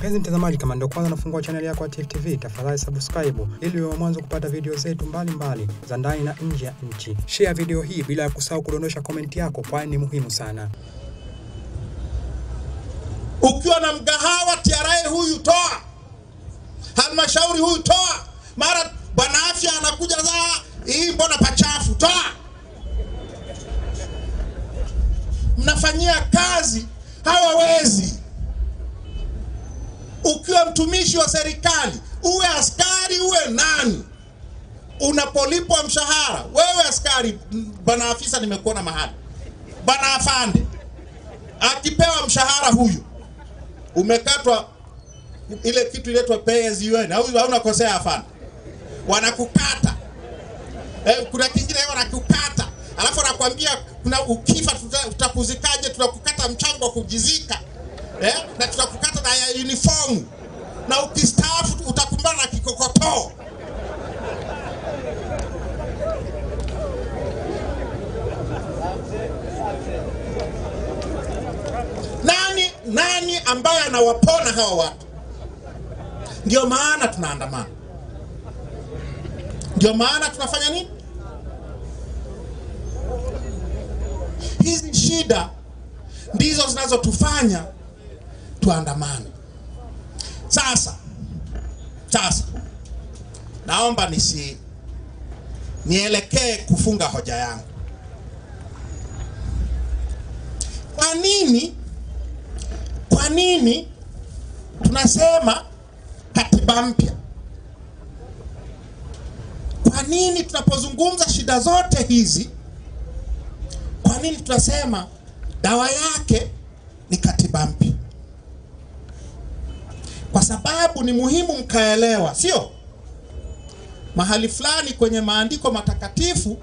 Mpenzi mtazamaji, kama ndio kwanza nafungua chaneli yako ya Tifu TV, tafadhali subscribe ili uwe mwanzo kupata video zetu mbalimbali za ndani na nje ya nchi. Share video hii bila ya kusahau kudondosha komenti yako, kwani ni muhimu sana. Ukiwa na mgahawa TRA huyu toa, halmashauri huyu toa, mara bwana afya anakuja saa hii, mbona pachafu, toa. Mnafanyia kazi hawawezi. Ukiwa mtumishi wa serikali, uwe askari uwe nani, unapolipwa mshahara, wewe askari, bwana afisa, nimekuona mahali, bwana afande akipewa mshahara huyu umekatwa ile kitu inaitwa pay as you earn, au hauna kosea afande, wanakukata. Eh, kuna kingine wanakukata, alafu anakuambia kuna ukifa tuta- tutakuzikaje? Tutakukata mchango wa kujizika eh, na tutakukata na ya uniform, na ukistaafu utakumbana na kikokotoo. Nani nani ambaye anawapona hawa watu? Ndio maana tunaandamana, ndio maana tunafanya nini? Hizi shida ndizo zinazotufanya tuandamane. Sasa sasa, naomba nisi nielekee kufunga hoja yangu. Kwa nini kwa nini tunasema katiba mpya? Kwa nini tunapozungumza shida zote hizi, kwa nini tunasema dawa yake ni katiba mpya? Kwa sababu ni muhimu mkaelewa, sio mahali fulani kwenye maandiko matakatifu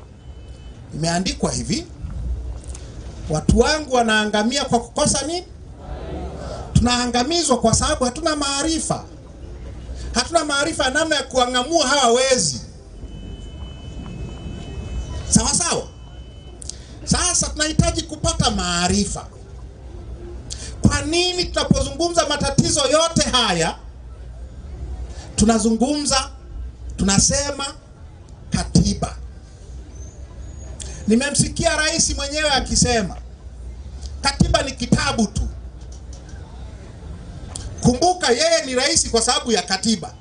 imeandikwa hivi, watu wangu wanaangamia kwa kukosa nini? tunaangamizwa kwa sababu hatuna maarifa, hatuna maarifa ya namna ya kuang'amua hawa wezi. Sawa sawa. Sasa tunahitaji kupata maarifa. Kwa nini tunapozungumza matatizo yote haya tunazungumza tunasema katiba? Nimemsikia rais mwenyewe akisema katiba ni kitabu tu. Kumbuka yeye ni rais kwa sababu ya katiba.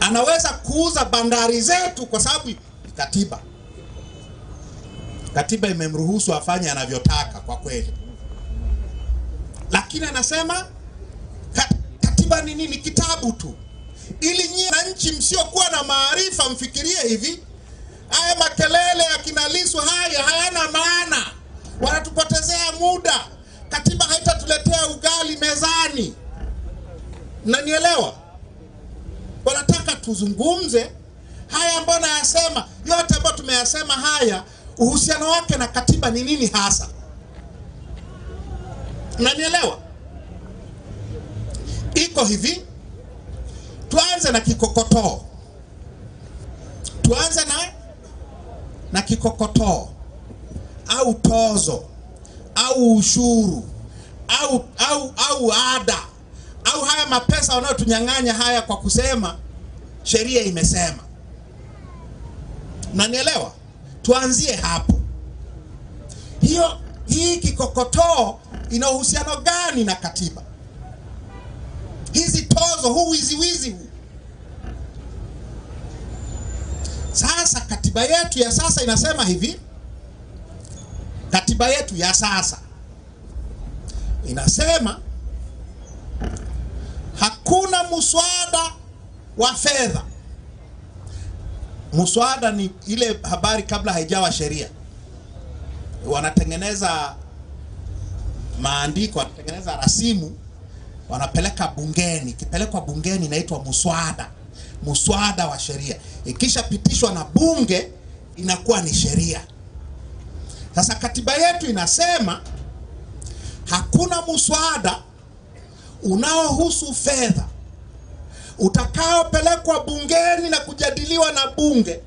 Anaweza kuuza bandari zetu kwa sababu ni katiba. Katiba imemruhusu afanye anavyotaka kwa kweli, lakini anasema katiba ni nini? Kitabu tu, ili nyie na nchi msiokuwa na maarifa mfikirie hivi, haya makelele ya kina Lissu haya hayana maana, wanatupotezea muda. Katiba haitatuletea ugali mezani. nanielewa Wanataka tuzungumze haya ambayo nayasema. Yote ambayo tumeyasema haya, uhusiano wake na katiba ni nini hasa? Nanielewa? Iko hivi, tuanze na kikokotoo, tuanze na na kikokotoo au tozo au ushuru au au au ada au haya mapesa wanayotunyang'anya haya kwa kusema sheria imesema. Mnanielewa? Tuanzie hapo. Hiyo hii kikokotoo ina uhusiano gani na katiba? Hizi tozo, huu wiziwizi huu. Sasa katiba yetu ya sasa inasema hivi katiba yetu ya sasa inasema hakuna muswada wa fedha. Muswada ni ile habari kabla haijawa sheria, wanatengeneza maandiko, wanatengeneza rasimu, wanapeleka bungeni. Ikipelekwa bungeni inaitwa muswada, muswada wa sheria. Ikishapitishwa na bunge inakuwa ni sheria. Sasa katiba yetu inasema hakuna muswada unaohusu fedha utakaopelekwa bungeni na kujadiliwa na bunge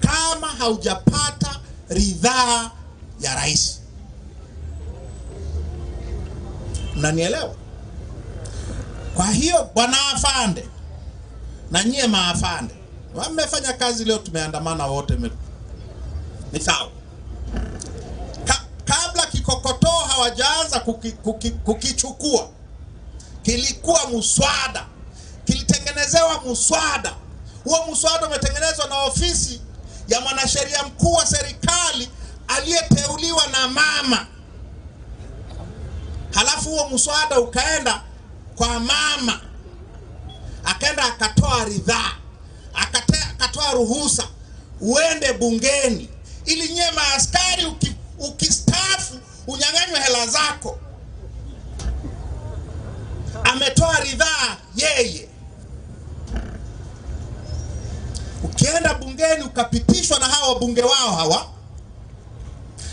kama haujapata ridhaa ya rais. Mnanielewa? Kwa hiyo bwana afande na nyie maafande mmefanya kazi leo, tumeandamana wote, ni sawa. Ka, kabla kikokotoo hawajaanza kuki, kuki, kukichukua kilikuwa muswada, kilitengenezewa mswada. Huo muswada umetengenezwa na ofisi ya mwanasheria mkuu wa serikali aliyeteuliwa na mama. Halafu huo mswada ukaenda kwa mama, akaenda akatoa ridhaa, akatoa ruhusa uende bungeni, ili nyie maaskari uki, ukistaafu unyang'anywe hela zako. Ametoa ridhaa yeye. Ukienda bungeni ukapitishwa na hawa wabunge wao hawa,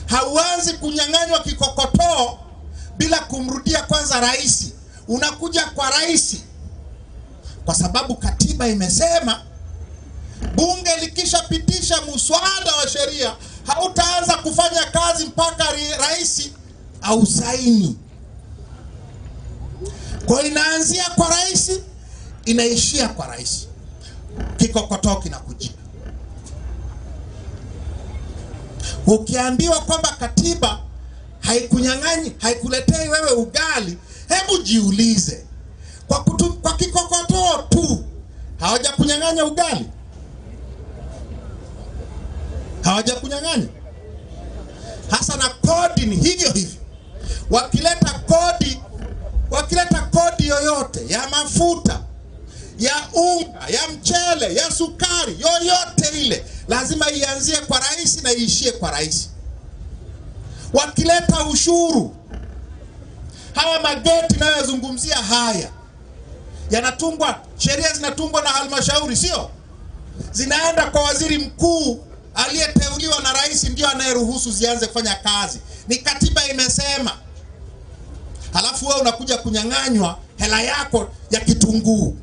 hauanzi kunyang'anywa kikokotoo bila kumrudia kwanza rais. Unakuja kwa rais, kwa sababu katiba imesema bunge likishapitisha muswada wa sheria hautaanza kufanya kazi mpaka rais au saini. Kwa inaanzia kwa rais, inaishia kwa rais, kikokotoo kinakujia. Ukiambiwa kwamba katiba haikunyang'anyi haikuletei wewe ugali, hebu jiulize, kwa, kutu, kwa kikokotoo tu hawajakunyang'anya ugali? Hawajakunyang'anya hasa, na kodi ni hivyo hivyo. Wakileta kodi, wakileta kodi yoyote ya mafuta, ya unga, ya mchele, ya sukari, yoyote ile, lazima ianzie kwa rais na iishie kwa rais. Wakileta ushuru, haya mageti nayozungumzia haya yanatungwa, sheria zinatungwa na halmashauri, sio zinaenda kwa waziri mkuu aliyeteuliwa na rais, ndio anayeruhusu zianze kufanya kazi. Ni katiba imesema. Halafu wewe unakuja kunyang'anywa hela yako ya kitunguu.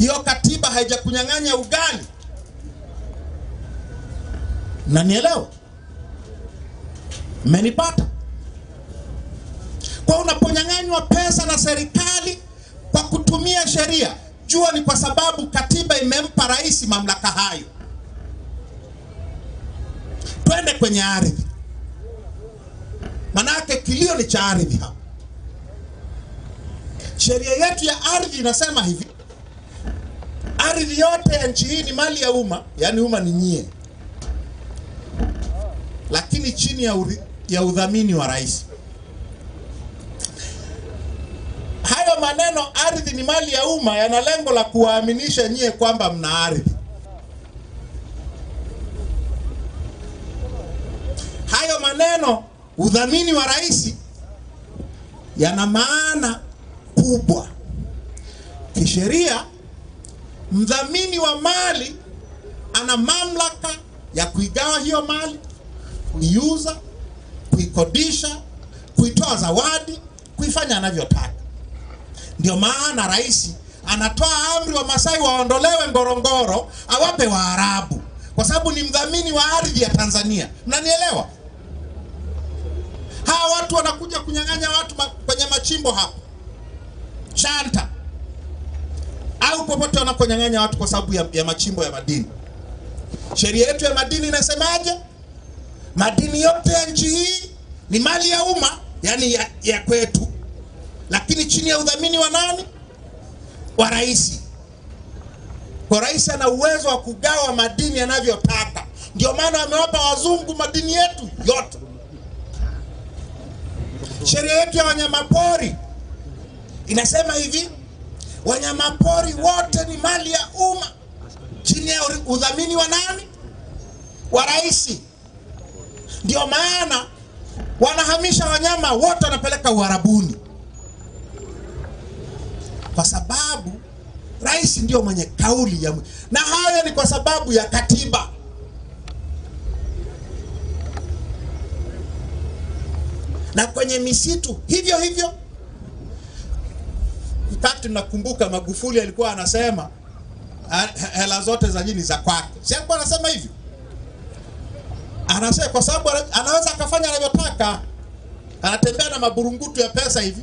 Hiyo katiba haijakunyang'anya ugali. na nielewa Mmenipata? Kwa unaponyang'anywa pesa na serikali kwa kutumia sheria, jua ni kwa sababu katiba imempa rais mamlaka hayo. Twende kwenye ardhi, manake kilio ni cha ardhi hapa. Sheria yetu ya ardhi inasema hivi, ardhi yote ya nchi hii ni mali ya umma, yani umma ni nyie, lakini chini ya, uri, ya udhamini wa rais. Hayo maneno ardhi ni mali ya umma yana lengo la kuwaaminisha nyie kwamba mna ardhi. Hayo maneno udhamini wa rais yana maana kubwa kisheria. Mdhamini wa mali ana mamlaka ya kuigawa hiyo mali, kuiuza, kuikodisha, kuitoa zawadi, kuifanya anavyotaka. Ndio maana rais anatoa amri wa Masai waondolewe Ngorongoro, awape Waarabu, kwa sababu ni mdhamini wa ardhi ya Tanzania. Mnanielewa? Hawa watu wanakuja kunyang'anya watu ma, kwenye machimbo hapa Shanta popote wanakonyanganya watu kwa sababu ya, ya machimbo ya madini. Sheria yetu ya madini inasemaje? Madini yote ya nchi hii ni mali ya umma, yani ya, ya kwetu, lakini chini ya udhamini wa nani? Wa rais. Kwa rais ana uwezo wa kugawa madini anavyotaka. Ndio maana amewapa wazungu madini yetu yote. Sheria yetu ya wanyamapori inasema hivi, wanyamapori wote ni mali ya umma chini ya udhamini wa nani? Wa rais. Ndio maana wanahamisha wanyama wote, wanapeleka Uarabuni, kwa sababu rais ndio mwenye kauli ya, na hayo ni kwa sababu ya katiba. Na kwenye misitu hivyo hivyo. Wakati nakumbuka Magufuli alikuwa anasema hela zote za jini za kwake, si alikuwa anasema hivyo? Anasema kwa sababu anaweza akafanya anavyotaka. anatembea na maburungutu ya pesa hivi,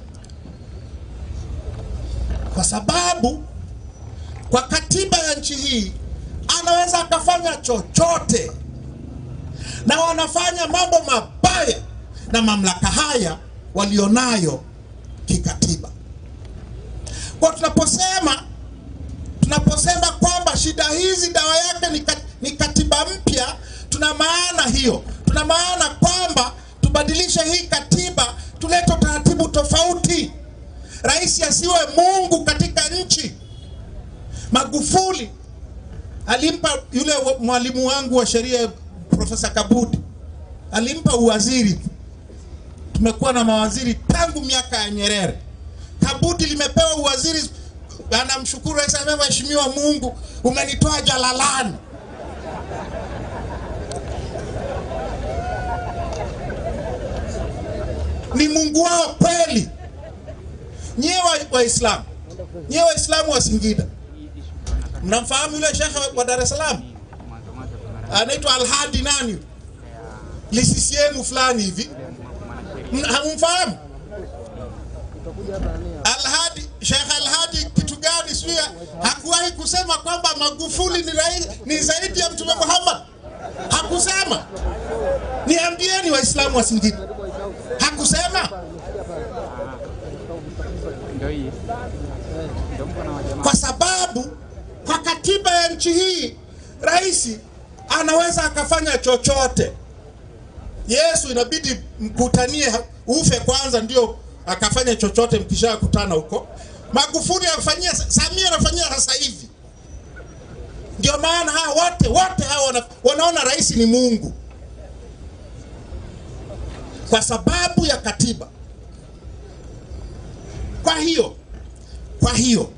kwa sababu kwa katiba ya nchi hii anaweza akafanya chochote, na wanafanya mambo mabaya na mamlaka haya walionayo kikatiba. Kwa tunaposema tunaposema kwamba shida hizi dawa yake ni, kat, ni katiba mpya, tuna maana hiyo, tuna maana kwamba tubadilishe hii katiba, tulete utaratibu tofauti. Rais asiwe Mungu katika nchi. Magufuli alimpa yule mwalimu wangu wa sheria Profesa Kabudi alimpa uwaziri. Tumekuwa na mawaziri tangu miaka ya Nyerere. Kabudi limepewa uwaziri, anamshukuru rais, anasema mheshimiwa Mungu, umenitoa jalalani. Ni Mungu wao kweli. Nyie Waislamu, nyie Waislamu wa Singida, mnamfahamu yule shekhe wa Dar es Salaam anaitwa Alhadi nani, lisisiemu fulani hivi, hamumfahamu? Alhadi, Sheikh Alhadi kitu gani? Sio hakuwahi kusema kwamba Magufuli ni rais, ni zaidi ya Mtume Muhammad. Hakusema. Niambieni Waislamu wa Singida, hakusema. Kwa sababu kwa katiba ya nchi hii rais anaweza akafanya chochote. Yesu inabidi mkutanie, ufe kwanza ndio akafanya chochote mkishakutana huko. Magufuli anafanyia, Samia anafanyia sasa hivi. Ndio maana hawa wote wote hawa wana, wanaona rais ni Mungu kwa sababu ya katiba. Kwa hiyo kwa hiyo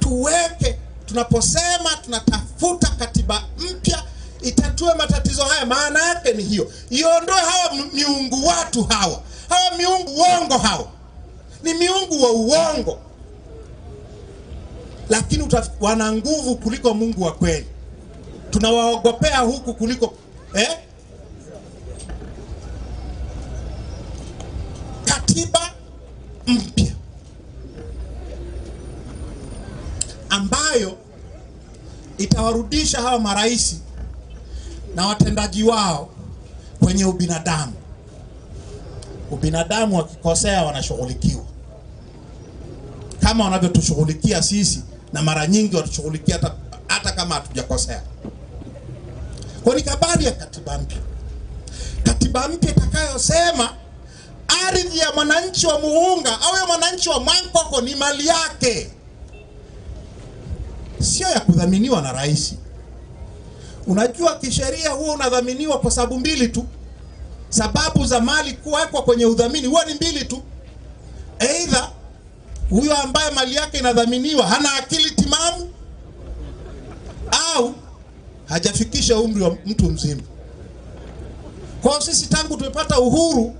tuweke, tunaposema tunatafuta katiba mpya itatue matatizo haya, maana yake ni hiyo, iondoe hawa miungu watu hawa hawa miungu uongo, hawa ni miungu wa uongo, lakini wana nguvu kuliko Mungu wa kweli. Tunawaogopea huku kuliko eh? Katiba mpya ambayo itawarudisha hawa marais na watendaji wao kwenye ubinadamu. Ubinadamu wakikosea wanashughulikiwa kama wanavyotushughulikia sisi, na mara nyingi watushughulikia hata, hata kama hatujakosea. Kwa ni habari ya katiba mpya, katiba mpya itakayosema ardhi ya mwananchi wa Muhunga au ya mwananchi wa Mwankoko ni mali yake, sio ya kudhaminiwa na rais. Unajua, kisheria huo unadhaminiwa kwa sababu mbili tu. Sababu za mali kuwekwa kwenye udhamini huwa ni mbili tu, aidha huyo ambaye mali yake inadhaminiwa hana akili timamu au hajafikisha umri wa mtu mzima. Kwa sisi tangu tumepata uhuru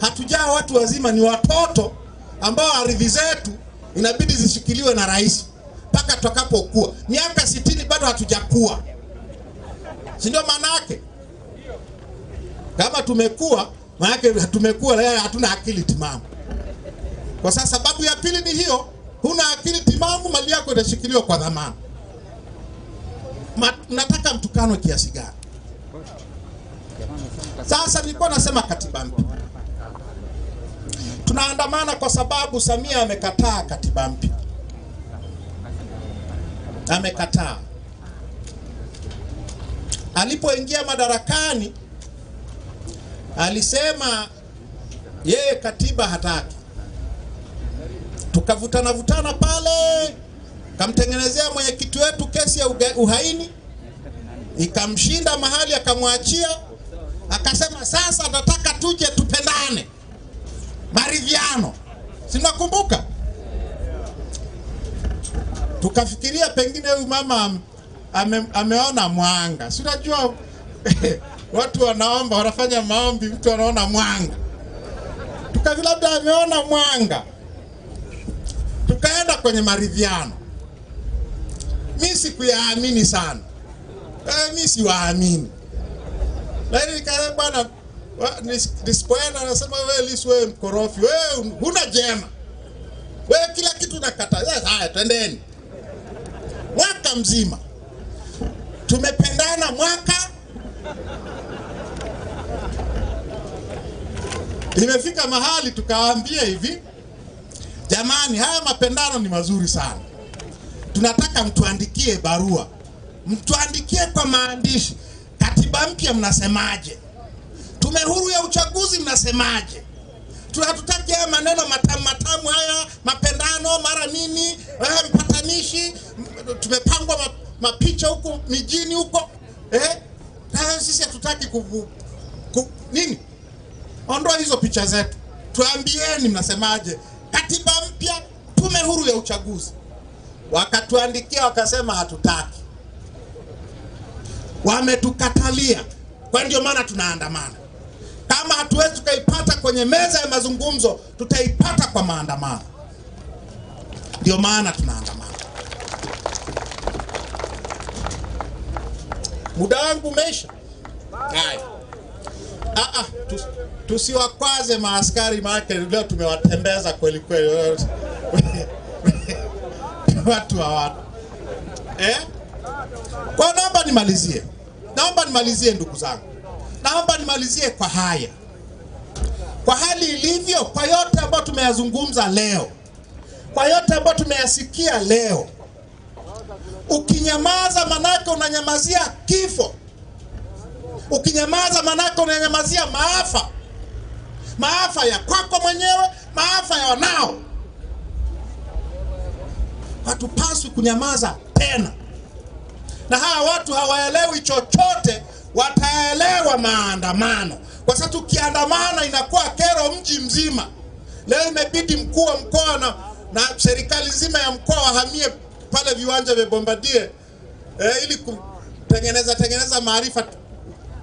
hatujaa watu wazima, ni watoto ambao ardhi zetu inabidi zishikiliwe na rais mpaka tutakapokuwa miaka sitini, bado hatujakuwa, si ndio? Maana yake kama tumekuwa, maana yake tumekuwa, hatuna akili timamu. Kwa sasa sababu ya pili ni hiyo, huna akili timamu, mali yako itashikiliwa kwa dhamana. Nataka mtukano kiasi gani? Sasa nilikuwa nasema katiba mpya, tunaandamana kwa sababu Samia amekataa katiba mpya, amekataa. Alipoingia madarakani alisema yeye katiba hataki. Tukavutana vutana pale, kamtengenezea mwenyekiti wetu kesi ya uhaini, ikamshinda mahali, akamwachia, akasema sasa nataka tuje tupendane, maridhiano, si nakumbuka? Tukafikiria pengine huyu mama ame, ameona mwanga, si unajua watu wanaomba, wanafanya maombi, mtu anaona mwanga, tukazi labda ameona mwanga. Tukaenda kwenye maridhiano. Mi sikuyaamini sana. E, mi siwaamini, lakini nikae bwana, nisipoenda anasema wewe Lissu wewe mkorofi wewe huna jema. We kila kitu nakata yes, haya twendeni. Mwaka mzima. Tumependana mwaka imefika mahali tukawaambia hivi jamani haya mapendano ni mazuri sana. Tunataka mtuandikie barua. Mtuandikie kwa maandishi. Katiba mpya mnasemaje? Tume huru ya uchaguzi mnasemaje? Tu- hatutaki haya maneno matamu matamu haya mapendano mara nini haya mpatanishi tumepangwa mapicha huko mijini huko eh? Sisi hatutaki ku, ku, nini ondoa hizo picha zetu. Tuambieni mnasemaje? Katiba mpya tume huru ya uchaguzi. Wakatuandikia wakasema hatutaki. Wametukatalia. Kwa ndio maana tunaandamana. Kama hatuwezi tukaipata kwenye meza ya mazungumzo tutaipata kwa maandamano. Ndio maana tunaandamana. Muda wangu umeisha. Ah, ah, tusiwakwaze maaskari maake leo tumewatembeza kweli kweli. Watu wa watu. Eh? kwa naomba nimalizie. Naomba nimalizie ndugu zangu. Naomba nimalizie kwa haya. Kwa hali ilivyo kwa yote ambayo tumeyazungumza leo. Kwa yote ambayo tumeyasikia leo. Ukinyamaza manake unanyamazia kifo ukinyamaza manake unanyamazia maafa. Maafa ya kwako mwenyewe maafa ya wanao. Hatupaswi kunyamaza tena. Na hawa watu hawaelewi chochote wataelewa maandamano. Kwa sababu tukiandamana inakuwa kero mji mzima. Leo imebidi mkuu wa mkoa na, na serikali nzima ya mkoa wahamie pale viwanja vya bombadie eh, ili kutengeneza tengeneza maarifa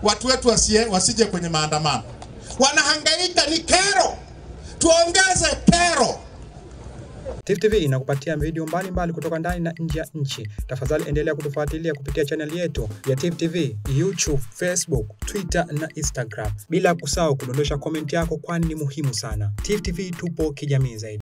watu wetu wasie, wasije kwenye maandamano wanahangaika ni kero tuongeze kero Tifu TV inakupatia video mbalimbali mbali kutoka ndani na nje ya nchi. Tafadhali endelea kutufuatilia kupitia chaneli yetu ya Tifu TV, YouTube, Facebook, Twitter na Instagram, bila kusahau kudondosha komenti yako, kwani ni muhimu sana. Tifu TV tupo kijamii zaidi.